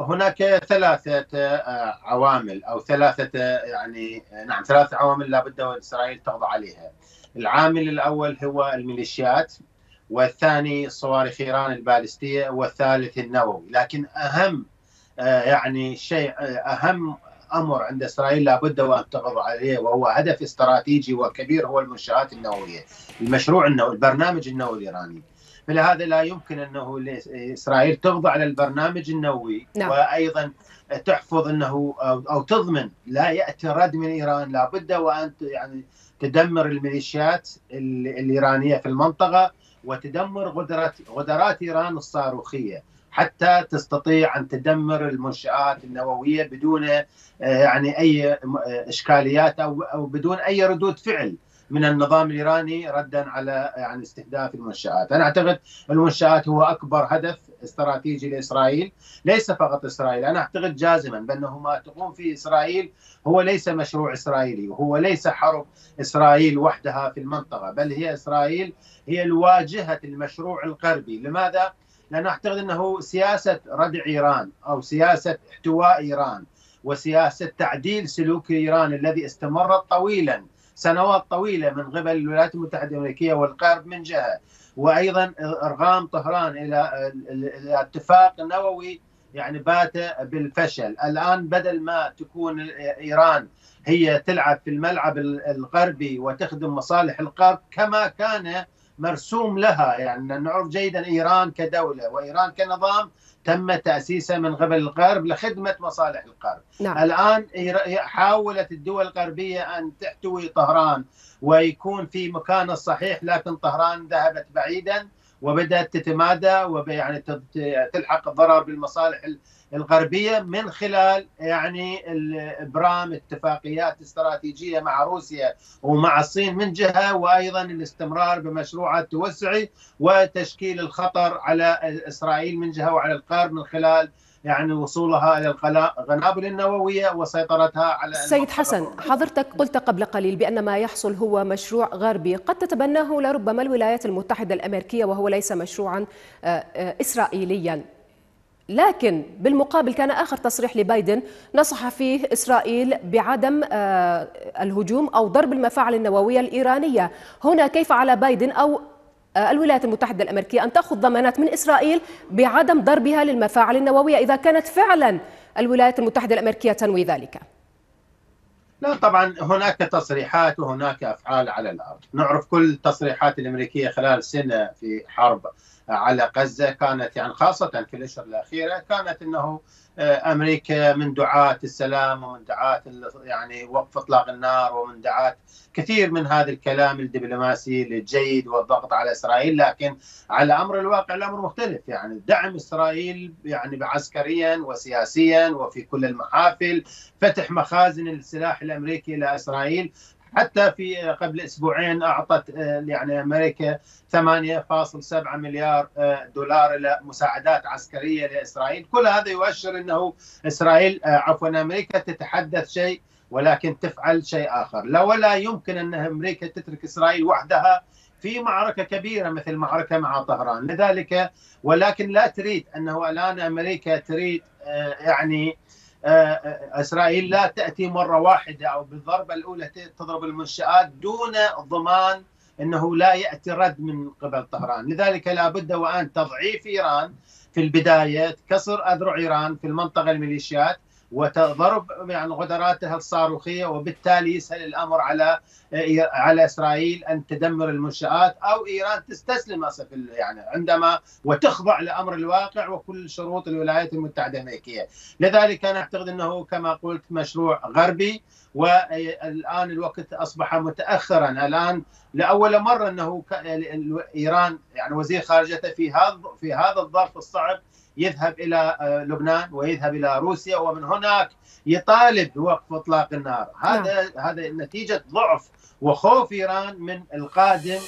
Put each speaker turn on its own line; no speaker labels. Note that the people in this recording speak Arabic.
هناك ثلاثة عوامل أو ثلاثة يعني نعم ثلاثة عوامل لابد إسرائيل تخضع عليها العامل الأول هو الميليشيات والثاني صواريخ إيران البالستية والثالث النووي لكن أهم يعني شيء أهم أمر عند إسرائيل لابد وأن تغض عليه وهو هدف استراتيجي وكبير هو المنشآت النووية، المشروع النووي، البرنامج النووي الإيراني. فلهذا لا يمكن أنه اسرائيل تخضع للبرنامج النووي نعم. وأيضا تحفظ أنه أو تضمن لا يأتي رد من إيران لابد وأن يعني تدمر الميليشيات الإيرانية في المنطقة وتدمر غدرات غدرات إيران الصاروخية حتى تستطيع أن تدمر المنشآت النووية بدون آه، يعني أي إشكاليات أو أو بدون أي ردود فعل من النظام الإيراني ردا على يعني استهداف المنشآت، أنا أعتقد المنشآت هو أكبر هدف استراتيجي لإسرائيل، ليس فقط إسرائيل، أنا أعتقد جازما بانه ما تقوم فيه إسرائيل هو ليس مشروع إسرائيلي، وهو ليس حرب إسرائيل وحدها في المنطقة، بل هي إسرائيل هي الواجهة المشروع الغربي، لماذا؟ لأن أعتقد أنه سياسة ردع إيران أو سياسة احتواء إيران وسياسة تعديل سلوك إيران الذي استمر طويلا سنوات طويلة من قبل الولايات المتحدة الأمريكية والغرب من جهة وأيضا إرغام طهران إلى اتفاق نووي يعني بات بالفشل. الآن بدل ما تكون إيران هي تلعب في الملعب الغربي وتخدم مصالح الغرب كما كان مرسوم لها يعني نعرف جيدا إيران كدولة وإيران كنظام تم تأسيسه من قبل الغرب لخدمة مصالح الغرب. نعم. الآن حاولت الدول الغربية أن تحتوي طهران ويكون في مكانه الصحيح لكن طهران ذهبت بعيدا وبدأت تتمادى ويعني تلحق الضرر بالمصالح الغربية من خلال يعني إبرام اتفاقيات استراتيجية مع روسيا ومع الصين من جهة وأيضا الاستمرار بمشروع التوسعي وتشكيل الخطر على إسرائيل من جهة وعلى الغرب من خلال يعني وصولها إلى القنابل النووية وسيطرتها على
سيد حسن حضرتك قلت قبل قليل بأن ما يحصل هو مشروع غربي. قد تتبناه لربما الولايات المتحدة الأمريكية وهو ليس مشروعا آه، آه، اسرائيليا. لكن بالمقابل كان آخر تصريح لبايدن نصح فيه إسرائيل بعدم آه، الهجوم أو ضرب المفاعل النووية الإيرانية. هنا كيف على بايدن أو آه، الولايات المتحدة الأمريكية أن تأخذ ضمانات من إسرائيل بعدم ضربها للمفاعل النووية إذا كانت فعلا الولايات المتحدة الأمريكية تنوي ذلك؟
لا طبعا هناك تصريحات وهناك أفعال على الأرض، نعرف كل التصريحات الأمريكية خلال سنة في حرب على غزة كانت يعني خاصة في الأشهر الأخيرة كانت إنه آه، أمريكا من دعاة السلام ومن دعاة يعني وقف إطلاق النار ومن دعاة كثير من هذا الكلام الدبلوماسي الجيد والضغط على إسرائيل لكن على أمر الواقع الأمر مختلف. يعني دعم إسرائيل يعني عسكريا وسياسيا وفي كل المحافل فتح مخازن السلاح الأمريكي إلى إسرائيل. حتى في قبل أسبوعين أعطت آه، يعني أمريكا 8.7 مليار آه، دولار إلى مساعدات عسكرية لإسرائيل، كل هذا يؤشر إنه إسرائيل آه، عفوا أمريكا تتحدث شيء ولكن تفعل شيء آخر، لا ولا يمكن أن أمريكا تترك إسرائيل وحدها في معركة كبيرة مثل معركة مع طهران، لذلك ولكن لا تريد أنه الآن أمريكا تريد يعني إسرائيل لا تأتي مرة واحدة أو بالضربة الأولى تضرب المنشآت دون ضمان إنه لا يأتي رد من قبل طهران، لذلك لابد وأن تضعيف إيران في البداية كسر أذرع إيران في المنطقة الميليشيات وتضرب يعني غدراتها الصاروخية وبالتالي يسهل الأمر على على إسرائيل أن تدمر المنشآت أو إيران تستسلم أسف يعني عندما وتخضع لأمر الواقع وكل شروط الولايات المتحدة الأمريكية، لذلك أنا أعتقد أنه كما قلت مشروع غربي والآن الوقت أصبح متاخرا. الآن لأول مرة أنه إيران يعني وزير خارجته في هذا في هذا الظرف الصعب يذهب إلى آه، لبنان ويذهب إلى روسيا ومن هناك يطالب بوقف إطلاق النار هذا نعم. هذا نتيجة ضعف وخوف إيران من القادم